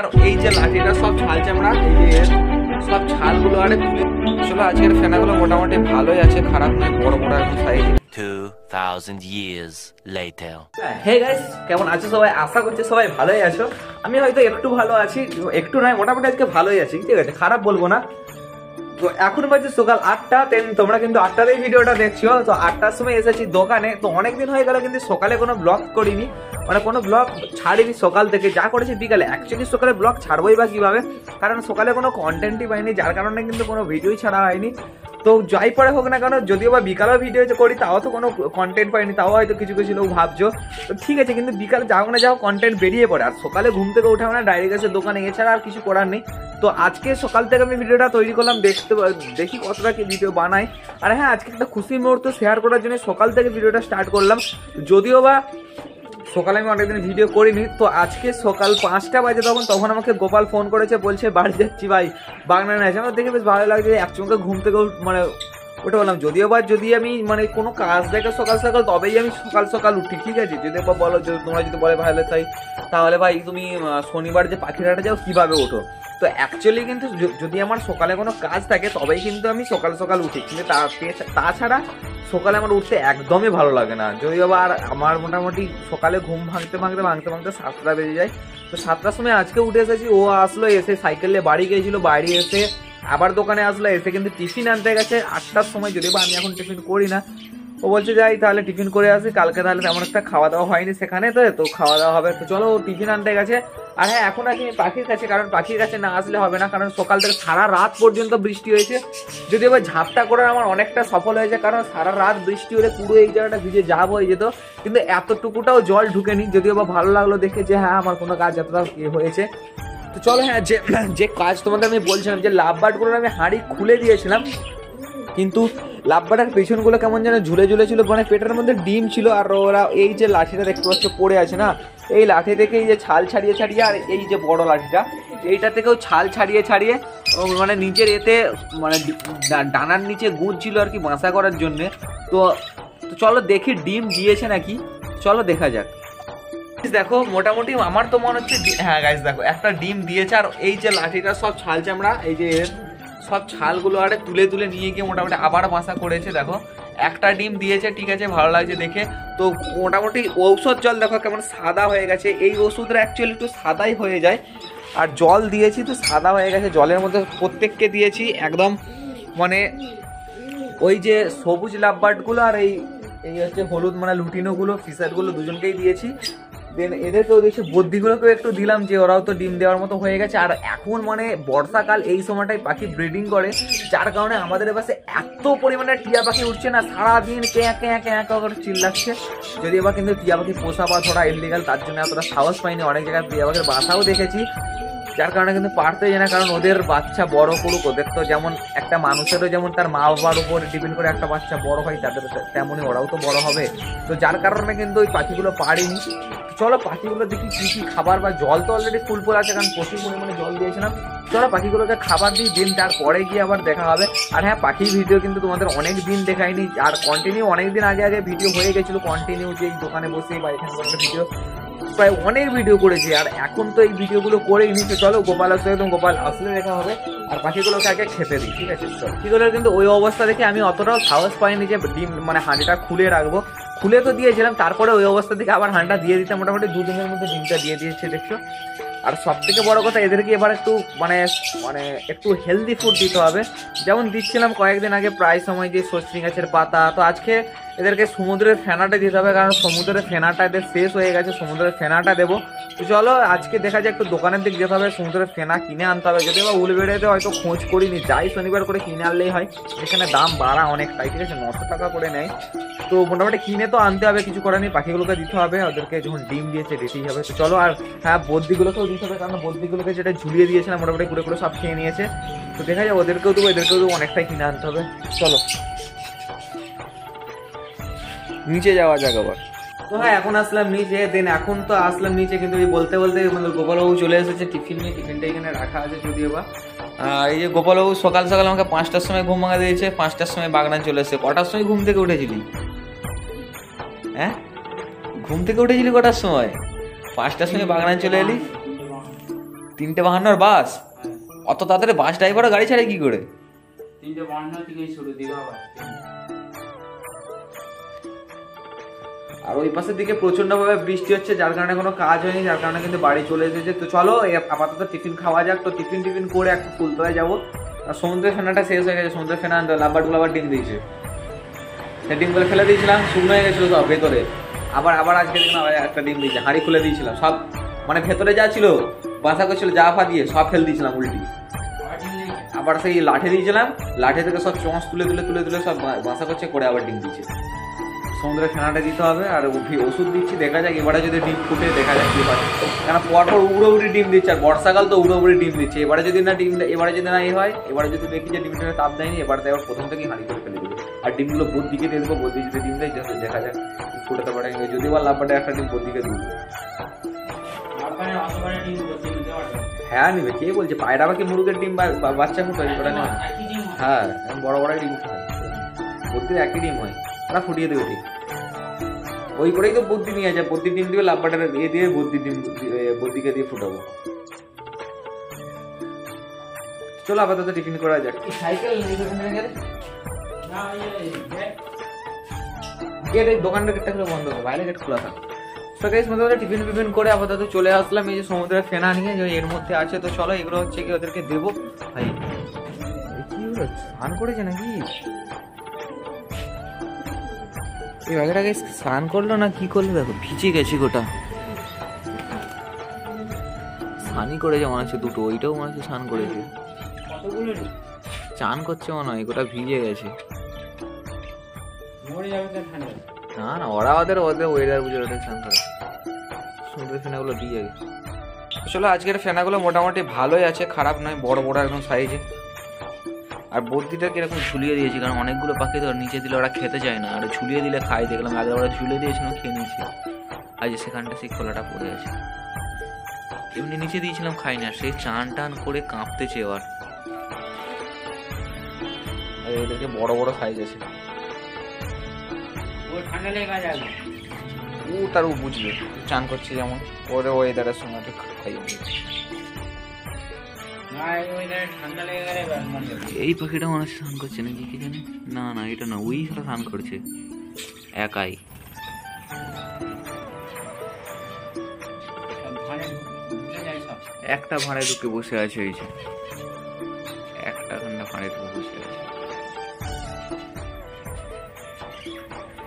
আর এই যে লাঠিটা সব ছাল চামড়া সব ছালগুলো আরে আসলে আজকের ফেনাগুলো মোটামুটি ভালোই আছে খারাপ নয় বড় বড় size 2000 years later. Hey guys কেমন আছো সবাই? আশা করছি সবাই ভালোই আছো। আমি হয়তো একটু ভালো আছি একটু নয় মোটামুটি আজকে ভালোই আছি ঠিক আছে? খারাপ বলব না। তো এখন বাজে সকাল আটটা তেন তোমরা কিন্তু আটটাতেই ভিডিওটা দেখছ। তো আটটার সময় এসেছি দোকানে। তো অনেকদিন হয়ে গেল কিন্তু সকালে কোনো ব্লগ করিনি। মানে কোনো ব্লগ ছাড়িনি সকাল থেকে। যা করেছি বিকালে। অ্যাকচুয়ালি সকালে ব্লগ ছাড়বোই বা কীভাবে? কারণ সকালে কোনো কন্টেন্টই পাইনি, যার কারণে কিন্তু কোনো ভিডিওই ছাড়া হয়নি। তো যাই পরে হোক না কেন, যদিও বা বিকালেও ভিডিও করি, তাও তো কোনো কন্টেন্ট পাইনি, তাও হয়তো কিছু কিছু লোক ভাবছ। তো ঠিক আছে, কিন্তু বিকালে যাও না যাও কন্টেন্ট বেরিয়ে পড়ে। আর সকালে ঘুম থেকে উঠে না ডাইরেক্ট এসে দোকানে, এছাড়া আর কিছু করার নেই। তো আজকে সকাল থেকে আমি ভিডিওটা তৈরি করলাম, দেখতে দেখি কতটা কি ভিডিও বানাই আর হ্যাঁ আজকে একটা খুশি মুহূর্ত শেয়ার করার জন্য সকাল থেকে ভিডিওটা স্টার্ট করলাম। যদিও বা সকালে আমি অনেকদিন ভিডিও করিনি, তো আজকে সকাল পাঁচটা বাজে তখন তখন আমাকে গোপাল ফোন করেছে, বলছে, বাড়ি যাচ্ছি ভাই বাগনানে আছে আমার দেখে বেশ ভালো লাগছে, একসঙ্গে ঘুম থেকে মানে ওটা বললাম, যদিও বা যদি আমি মানে কোনো কাজ দেখে সকাল সকাল, তবেই আমি সকাল সকাল উঠি, ঠিক আছে? যদি বা বলো, যদি তোমরা যদি বলে ভালো তাই, তাহলে ভাই তুমি শনিবার যে পাখিরাটা যাও, কীভাবে ওঠো? তো অ্যাকচুয়ালি কিন্তু যদি আমার সকালে কোনো কাজ থাকে, তবেই কিন্তু আমি সকাল সকাল উঠি। কিন্তু তাছাড়া সকালে আমার উঠতে একদমই ভালো লাগে না। যদি আবার আমার মোটামুটি সকালে ঘুম ভাঙতে ভাঙতে ভাঙতে ভাঙতে সাতটা বেজে যায়। তো সাতটার সময় আজকে উঠে এসেছি, ও আসলো এসে সাইকেলে বাড়ি গিয়েছিল, বাড়ি এসে আবার দোকানে আসলো, এসে কিন্তু টিফিন আনতে গেছে। আটটার সময় যদি বা আমি এখন টিফিন করি না, ও বলছে যাই তাহলে টিফিন করে আসি, কালকে তাহলে তেমন একটা খাওয়া দাওয়া হয়নি সেখানে, তো তো খাওয়া দাওয়া হবে। তো চলো টিফিন আনতে গেছে। আর হ্যাঁ এখন আমি পাখির কাছে, কারণ পাখির কাছে না আসলে হবে না, কারণ সকাল থেকে সারা রাত পর্যন্ত বৃষ্টি হয়েছে। যদি এবার ঝাপটা করার আমার অনেকটা সফল হয়েছে, কারণ সারা রাত বৃষ্টি হলে পুরো এই জায়গাটা ভিজে যাব হয়ে যেত। কিন্তু এতটুকুটাও জল ঢুকেনি, যদিও বা ভালো লাগল দেখে যে হ্যাঁ আমার কোনো কাজ এতটা ইয়ে হয়েছে। তো চলো হ্যাঁ যে যে কাজ তোমাদের আমি বলছিলাম, যে লাভ বাটগুলো আমি হাঁড়ি খুলে দিয়েছিলাম কিন্তু লাভবাটার পেছনগুলো কেমন যেন ঝুলে ঝুলে ছিল মানে পেটের মধ্যে ডিম ছিল আর ওরা এই যে লাঠিটা দেখতে পাচ্ছ পড়ে আছে না, এই লাঠি থেকে এই যে ছাল ছাড়িয়ে ছাড়িয়ে আর এই যে বড় লাঠিটা, এইটা থেকেও ছাল ছাড়িয়ে ছাড়িয়ে মানে নিচের এতে মানে ডানার নিচে গুঁজ ছিল আর কি বাসা করার জন্যে। তো চলো দেখি ডিম দিয়েছে নাকি, চলো দেখা যাক। দেখো, মোটামুটি আমার তো মনে হচ্ছে হ্যাঁ গাইস দেখো, একটা ডিম দিয়েছে আর এই যে লাঠিটা সব ছাল চামড়া, এই যে সব ছালগুলো আরে তুলে তুলে নিয়ে গিয়ে মোটামুটি আবার বাসা করেছে, দেখো। একটা ডিম দিয়েছে, ঠিক আছে, ভালো লাগছে দেখে। তো মোটামুটি ঔষধ জল দেখো কেমন সাদা হয়ে গেছে। এই ওষুধটা অ্যাকচুয়ালি একটু সাদাই হয়ে যায়। আর জল দিয়েছি তো সাদা হয়ে গেছে, জলের মধ্যে প্রত্যেককে দিয়েছি, একদম মানে ওই যে সবুজ লাভবার্ডগুলো আর এই এই হচ্ছে হলুদ মানে লুটিনোগুলো, ফিশারগুলো দুজনকেই দিয়েছি। দেন এদেরকেও দিয়েছি বুদ্ধিগুলোকেও একটু দিলাম যে ওরাও তো ডিম দেওয়ার মতো হয়ে গেছে। আর এখন মানে বর্ষাকাল, এই সময়টাই পাখি ব্রিডিং করে, যার কারণে আমাদের পাশে এত পরিমাণে টিয়া পাখি উঠছে না, সারাদিন ক্যাঁ ক্যাঁ ক্যাঁ ক্যাঁ করে চিল্লাচ্ছে। যদি এবার কিন্তু টিয়া পাখি পোষা বা ধরা ইলিগাল তার জন্য এতটা সাহস পাইনি। অনেক জায়গায় টিয়া পাখির বাসাও দেখেছি। যার কারণে কিন্তু পারতে যায় না, কারণ ওদের বাচ্চা বড় করুক, ওদের তো যেমন একটা মানুষেরও যেমন তার মা বাবার উপর ডিপেন্ড করে একটা বাচ্চা বড় হয়, তাদের তেমনই ওরাও তো বড় হবে। তো যার কারণে কিন্তু ওই পাখিগুলো পারিনি। চলো পাখিগুলো দেখি কী কী খাবার বা জল তো অলরেডি ফুল ফুল আছে, কারণ প্রচুর পরিমাণে জল দিয়েছিলাম। চলো পাখিগুলোকে খাবার দিই, দিন তারপরে গিয়ে আবার দেখা হবে। আর হ্যাঁ পাখির ভিডিও কিন্তু তোমাদের অনেক দিন দেখায়নি আর কন্টিনিউ অনেক দিন আগে আগে ভিডিও হয়ে গেছিল কন্টিনিউ যে দোকানে বসে বা এখানে ভিডিও প্রায় অনেক ভিডিও করেছি, আর এখন তো এই ভিডিওগুলো করেই নি তো চলো, গোপাল আসলে একদম গোপাল আসলে দেখা হবে, আর পাখিগুলোকে আগে খেতে দিই, ঠিক আছে? চলো। পাখিগুলোর কিন্তু ওই অবস্থা দেখে আমি অতটাও সাহস পাইনি যে ডিম মানে হাঁড়িটা খুলে রাখব। খুলে তো দিয়েছিলাম, তারপরে ওই অবস্থা থেকে আবার হাঁড়িটা দিয়ে দিতে মোটামুটি দুদিনের মধ্যে ডিমটা দিয়ে দিয়েছে, দেখছ? আর সব থেকে বড় কথা, এদেরকে এবার একটু মানে মানে একটু হেলদি ফুড দিতে হবে। যেমন দিচ্ছিলাম কয়েকদিন আগে প্রায় সময় যে সস্তি গাছের পাতা, তো আজকে এদেরকে সমুদ্রের ফেনাটা দিতে হবে, কারণ সমুদ্রের ফেনাটা এদের শেষ হয়ে গেছে, সমুদ্রের ফেনাটা দেবো। তো চলো, আজকে দেখা যায় একটু দোকানের দিক যেতে হবে সমুদ্রের ফেনা কিনে আনতে হবে। যদি বা উলবেড়েতে হয়তো খোঁজ করিনি, যাই শনিবার করে কিনে আনলেই হয়। এখানে দাম বাড়া অনেকটাই, ঠিক আছে? নশো টাকা করে নেয়। তো মোটামুটি কিনে তো আনতে হবে, কিছু করার নেই পাখিগুলোকে দিতে হবে। ওদেরকে যখন ডিম দিয়েছে, দিতেই হবে। তো চলো, আর হ্যাঁ বদ্যিগুলোকেও দিতে হবে, কারণ বদ্যিগুলোকে যেটা ঝুলিয়ে দিয়েছিলাম, মোটামুটি পুরো পুরো সব খেয়ে নিয়েছে। তো দেখা যায় ওদেরকেও দেবো, এদেরকেও দেবো, অনেকটাই কিনে আনতে হবে। চলো। নিচে যাওয়া যাক আবার। তো হ্যাঁ এখন আসলাম নিচে দেন এখন তো আসলাম নিচে কিন্তু এই বলতে বলতে মানে গোপালবাবু চলে এসেছে টিফিন নিয়ে টিফিনটা এখানে রাখা আছে যদিও বা। আর এই যে গোপালবাবু সকাল সকাল আমাকে পাঁচটার সময় ঘুম ভাঙা দিয়েছে পাঁচটার সময় বাগনান চলে এসেছে। কটার সময় ঘুম থেকে উঠেছিলি? হ্যাঁ? ঘুম থেকে উঠেছিলি কটার সময়? পাঁচটার সময় বাগনান চলে এলি? তিনটে বাহান্নর বাস? অত তাড়াতাড়ি বাস ড্রাইভারও গাড়ি ছাড়ে কি করে? তিনটে বান্ন থেকে শুরু দীঘা বাস। আর ওই পাশের দিকে প্রচণ্ড ভাবে বৃষ্টি হচ্ছে, যার কারণে কোনো কাজ হয়নি, যার কারণে কিন্তু বাড়ি চলে এসেছে। তো চলো আপাতত টিফিন খাওয়া যাক। তো টিফিন টিফিন করে একটু ফুলতলায় যাব। আর সমুদ্রের ফেনাটা শেষ হয়ে গেছে, সমুদ্রের ফেনা আনতে লাম্বার আবার ডিম দিয়েছে। সেই ডিমগুলো ফেলে দিয়েছিলাম, শুকনো হয়ে গেছিল সব ভেতরে। আবার আবার আজকে আবার একটা ডিম দিয়েছে, হাঁড়ি খুলে দিয়েছিলাম, সব মানে ভেতরে যা ছিল, বাসা করছিল, যা ফা দিয়ে সব ফেলে দিয়েছিলাম উল্টি। আবার ডিম দিয়েছে সেই লাঠি দিয়েছিলাম, লাঠি থেকে সব চোঁচ তুলে তুলে তুলে তুলে সব বাসা করছে, করে আবার ডিম দিচ্ছে সমুদ্রে ফেনাটা দিতে হবে আর ওভি- ওষুধ দিচ্ছি দেখা যাক এবারে যদি ডিম ফুটে দেখা যাক কি হয়। কেন পরপর পর উড়ো উড়ি ডিম দিচ্ছে আর বর্ষাকাল তো উড়ো উড়ি ডিম দিচ্ছে। এবারে যদি না ডিম দেয়- এবারে যদি না এ হয় এবারে যদি দেখি যে ডিমটা তাপ দেয়নি এবারে এবার প্রথম থেকেই হাঁড়ি করে ফেলে দেবে। আর ডিমগুলো বোর দিকে দিয়ে দেবো বোর দিকে যদি ডিম দেয় দেখা যাক ফুটাতে পারে। যদি বা লাভবাটে একটা ডিম নিতে পারবে? হ্যাঁ নিবে কে বলছে? পায়রা পাখি মুরগের ডিম বাচ্চা ফুটায় ওটা না হয়। হ্যাঁ বড় বড় ডিম হয়। বুদ্ধির একই ডিম হয়। ওরা ফুটিয়ে দেবে ঠিক। ওই করেই তো বুদ্ধি নিয়ে আছে বুদ্ধি ডিম দিয়ে লাভবাটার দিয়ে দিয়ে বুদ্ধি ডিম বুদ্ধিকে দিয়ে ফুটাবো। চলো আপাতত টিফিন করা যাক। সাইকেল না, গেট এই দোকানটা গেটটা খুলে বন্ধ করো বাইরে গেট খোলা থাক। তো গাইস মোটামুটি টিফিন ফিফিন করে আপাতত চলে আসলাম। এই যে সমুদ্রের ফেনা নিয়ে যে এর মধ্যে আছে তো চলো এগুলো হচ্ছে কি ওদেরকে দেবো। ভাই এ কি হলো স্নান করেছে নাকি? এই বাঘেটাকে স্নান করল না কি করল? দেখো ভিজে গেছে গোটা। স্নানই করেছে মনে হচ্ছে দুটো ওইটাও মনে হচ্ছে স্নান করেছে। চান করছে মনে হয় গোটা ভিজে গেছে। না না ওরা ওদের ওদের ওয়েদার বুঝে ওটা স্নান করে। সমুদ্রের ফেনাগুলো দিয়ে যাবে আসলে আজকের ফেনাগুলো মোটামুটি ভালোই আছে খারাপ নয় বড় বড় একদম সাইজে আর বদ্যিটা কীরকম ঝুলিয়ে দিয়েছি কারণ অনেকগুলো পাখি তো নিচে দিলে ওরা খেতে চায় না। আর ঝুলিয়ে দিলে খাই দেখলাম আগে ওরা ঝুলিয়ে দিয়েছিল খেয়ে নিয়েছে। আজ সেখানটা সেই খোলাটা পড়ে আছে। এমনি নিচে দিয়েছিলাম খাই না সেই চান টান করে কাঁপতেছে এবার। আর এদেরকে বড় বড় সাইজ আছে। ও তার ও বুঝবে চান করছে যেমন। ওর ওয়েদারের সময় খাইয়ে। না এই পাখিটা মনে হচ্ছে স্নান করছে নাকি কি জানি? না না, এটা না, ওই সারা স্নান করছে। একাই। একটা ভাড়ায় ঢুকে বসে আছে, এই যে। একটা ঘণ্টা ভাড়ায় ঢুকে বসে আছে।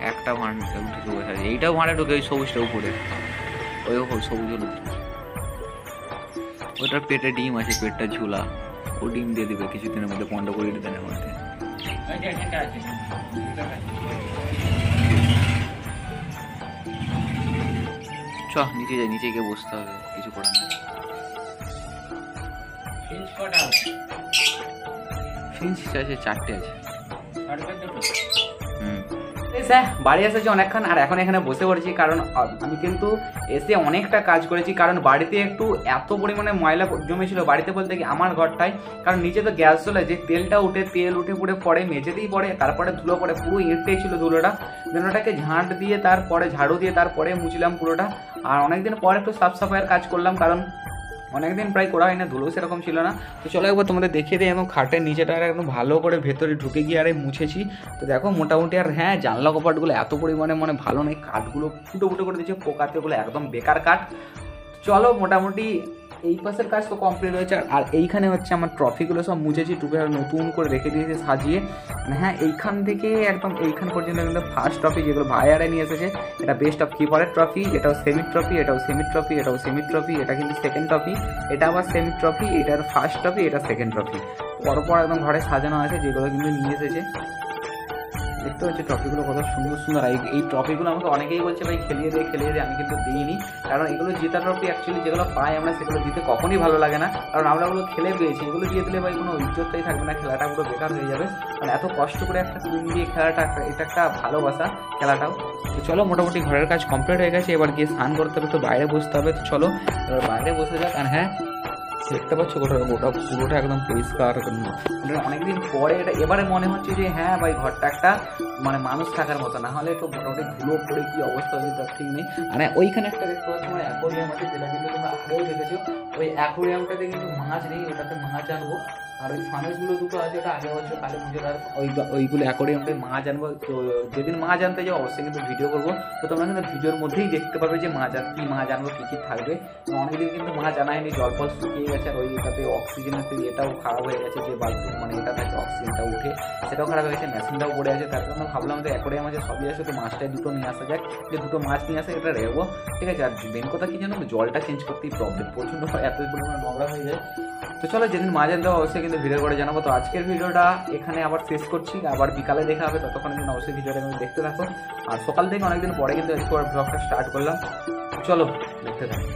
একটা ভাড়া ঢুকে বসে আছে। এইটাও ভাড়া ঢুকে ওই সবুজটা উপরে। ওই সবুজ হলুদ ওটার পেটে ডিম আছে পেটটা ঝুলা। ও ডিম দিয়ে দিবে কিছুদিনের মধ্যে পনেরো কুড়ি দিনের মধ্যে। চ নিচে যাই নিচে গিয়ে বসতে হবে কিছু করার নেই। ফিঞ্চ আছে? চারটে আছে। হুম। স্যার বাড়ি এসেছি অনেকক্ষণ, আর এখন এখানে বসে পড়েছি, কারণ আমি কিন্তু এসে অনেকটা কাজ করেছি, কারণ বাড়িতে একটু এত পরিমাণে ময়লা জমেছিল বাড়িতে বলতে কি আমার ঘরটাই কারণ নিচে তো গ্যাস চলে, যে তেলটা উঠে, তেল উঠে পুড়ে পড়ে, মেঝেতেই পড়ে, তারপরে ধুলো পড়ে, পুরো এঁটে ছিল ধুলোটা ওটাকে ঝাঁট দিয়ে, তারপরে ঝাড়ু দিয়ে, তারপরে মুছলাম পুরোটা, আর অনেকদিন পর একটু সাফ সাফাইয়ের কাজ করলাম, কারণ অনেকদিন প্রায় করা হয় না ধুলো সেরকম ছিল না। তো চলো একবার তোমাদের দেখিয়ে দিই একদম খাটের নিচেটা আর একদম ভালো করে ভেতরে ঢুকে গিয়ে আরে মুছেছি। তো দেখো মোটামুটি আর হ্যাঁ জানলা কপাটগুলো এত পরিমাণে মানে ভালো নেই কাঠগুলো ফুটো ফুটো করে দিচ্ছে পোকাতে একদম বেকার কাঠ। চলো মোটামুটি এই পাশের কাজ তো কমপ্লিট হয়েছে। আর- এইখানে হচ্ছে আমার ট্রফিগুলো সব মুছেছি আর নতুন করে রেখে দিয়েছে সাজিয়ে। মানে হ্যাঁ এইখান থেকে একদম এইখান পর্যন্ত কিন্তু ফার্স্ট ট্রফি যেগুলো ভাইয়ারে নিয়ে এসেছে, এটা বেস্ট অফ কিপারের ট্রফি এটাও সেমি ট্রফি এটাও সেমি ট্রফি এটাও সেমি ট্রফি এটা কিন্তু সেকেন্ড ট্রফি এটা আবার সেমি ট্রফি এটার ফার্স্ট ট্রফি এটা সেকেন্ড ট্রফি পরপর একদম ঘরে সাজানো আছে, যেগুলো কিন্তু নিয়ে এসেছে। দেখতে পাচ্ছি ট্রফিগুলো কত সুন্দর সুন্দর। এই- এই ট্রফিগুলো আমাকে অনেকেই বলছে, ভাই, খেলিয়ে দে খেলিয়ে দে, আমি কিন্তু দিইনি। কারণ এগুলো জেতা ট্রফি অ্যাকচুয়ালি যেগুলো পাই আমরা, সেগুলো দিতে কখনই ভালো লাগে না। কারণ আমরা ওগুলো খেলে পেয়েছি, এগুলো দিয়ে দিলে ভাই কোনো ইজ্জতটাই থাকবে না, খেলাটা পুরো বেকার হয়ে যাবে। কারণ এত কষ্ট করে একটা টিম দিয়ে খেলাটা, এটা একটা ভালোবাসা খেলাটাও। তো চলো, মোটামুটি ঘরের কাজ কমপ্লিট হয়ে গেছে। এবার গিয়ে স্নান করতে হবে, তো বাইরে বসতে হবে। তো চলো, এবার বাইরে বসে যাক। আর হ্যাঁ দেখতে পাচ্ছ গোটা গোটা, পুরোটা একদম পরিষ্কার মানে অনেকদিন পরে এটা, এবারে মনে হচ্ছে যে হ্যাঁ ভাই, ঘরটা একটা মানে মানুষ থাকার মতো, না হলে তো মোটামুটি ধুলো পড়ে কি অবস্থা হয়েছে তার ঠিক নেই। মানে ওইখানে একটা দেখতে পাচ্ছি আমার অ্যাকোরিয়াম আছে যেটা কিন্তু তোমরা আগেও দেখেছ, ওই অ্যাকোরিয়ামটাতে কিন্তু মাছ নেই, ওটাতে মাছ আনব। আর ওই ফানুসগুলো দুটো আছে, ওটা আগের বছর কালী পুজোর, আর ওই ওইগুলো অ্যাকোরিয়ামটায় মাছ আনব তো যেদিন মাছ আনতে যাব, অবশ্যই কিন্তু ভিডিও করব। তো তোমরা কিন্তু ভিডিওর মধ্যেই দেখতে পারবে যে মাছ আর কি মাছ আনব কী কী থাকবে। অনেকদিন কিন্তু মাছ আনা হয়নি জল ফল শুকিয়ে গেছে, আর ওইটাতে অক্সিজেনের থেকে এটাও খারাপ হয়ে গেছে, যে বাল্ব মানে এটা থাকে অক্সিজেনটা উঠে সেটাও খারাপ হয়ে গেছে, মেশিনটাও পড়ে আছে, তার জন্য ভাবলাম যে অ্যাকোরিয়াম আছে, সবই আছে, তো মাছটাই দুটো নিয়ে আসা যাক, যে দুটো মাছ নিয়ে আসে, এটা রেখবো ঠিক আছে, আর মেন কথা কি জানো? জলটা চেঞ্জ করতেই প্রবলেম প্রচণ্ড এত পরিমাণে নোংরা হয়ে যায়। তো চলো যেদিন মাছ আনতে অবশ্যই কিন্তু ভিডিও করে জানাব। তো আজকের ভিডিওটা এখানে আবার শেষ করছি। আবার বিকালে দেখা হবে। ততক্ষণ কিন্তু অবশ্যই ভিডিওটা কিন্তু দেখতে থাকো। আর সকাল থেকে অনেকদিন পরে কিন্তু একটু ব্লগটা স্টার্ট করলাম। চলো দেখতে থাকো।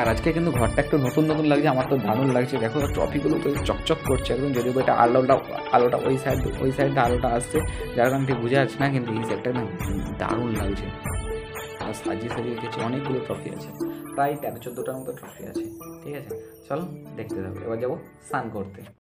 আর আজকে কিন্তু ঘরটা একটু নতুন নতুন লাগছে। আমার তো দারুণ লাগছে। দেখো ট্রফিগুলো তো চকচক করছে একদম। যদিও এটা আলোটা আলোটা ওই সাইড ওই সাইডটা আলোটা আসছে। যার কারণে ঠিক বুঝে যাচ্ছে না, কিন্তু এই সাইডটা না দারুণ লাগছে। আর সাজিয়ে সাজিয়ে রেখেছি। অনেকগুলো ট্রফি আছে। প্রায় তেরো চোদ্দোটার মতো ট্রফি আছে। ঠিক আছে? চলো দেখতে যাব এবার যাব স্নান করতে।